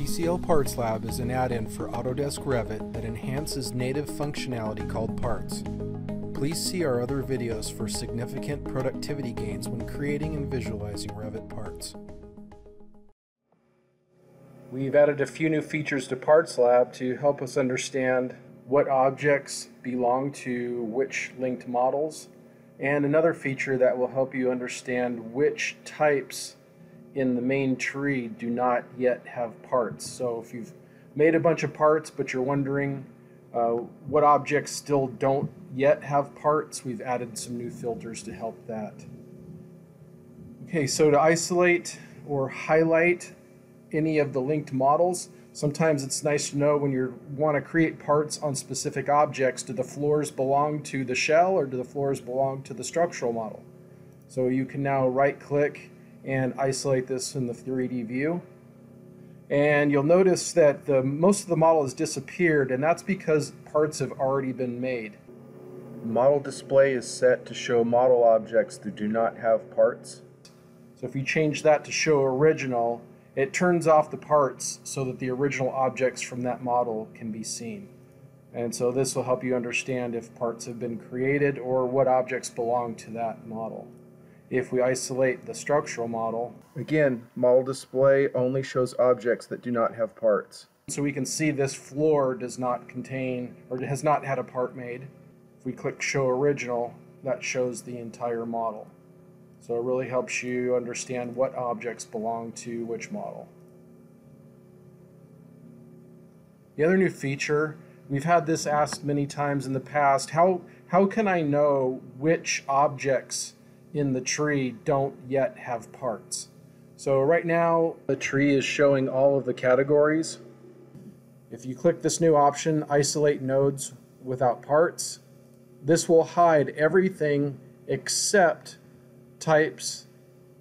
PCL PartsLab is an add-in for Autodesk Revit that enhances native functionality called parts. Please see our other videos for significant productivity gains when creating and visualizing Revit parts. We've added a few new features to PartsLab to help us understand what objects belong to which linked models, and another feature that will help you understand which types in the main tree do not yet have parts. So if you've made a bunch of parts but you're wondering uh, what objects still don't yet have parts, we've added some new filters to help that. Okay, so to isolate or highlight any of the linked models, sometimes it's nice to know when you want to create parts on specific objects, do the floors belong to the shell or do the floors belong to the structural model? So you can now right click and isolate this in the 3D view. And you'll notice that the, most of the model has disappeared, and that's because parts have already been made. Model display is set to show model objects that do not have parts. So if you change that to show original, it turns off the parts so that the original objects from that model can be seen. And so this will help you understand if parts have been created or what objects belong to that model. If we isolate the structural model, again, model display only shows objects that do not have parts. So we can see this floor does not contain or has not had a part made. If we click show original, that shows the entire model. So it really helps you understand what objects belong to which model. The other new feature, we've had this asked many times in the past, how, how can I know which objects in the tree don't yet have parts. So right now the tree is showing all of the categories. If you click this new option, isolate nodes without parts, this will hide everything except types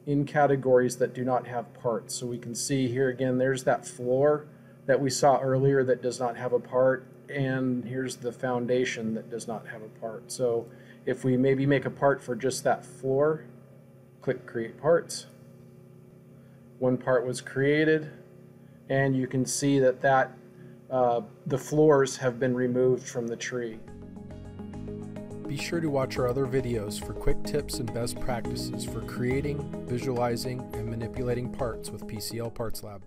in categories that do not have parts. So we can see here again, there's that floor that we saw earlier that does not have a part, and here's the foundation that does not have a part. So if we maybe make a part for just that floor, click Create Parts. One part was created, and you can see that, that uh, the floors have been removed from the tree. Be sure to watch our other videos for quick tips and best practices for creating, visualizing, and manipulating parts with PCL PartsLab.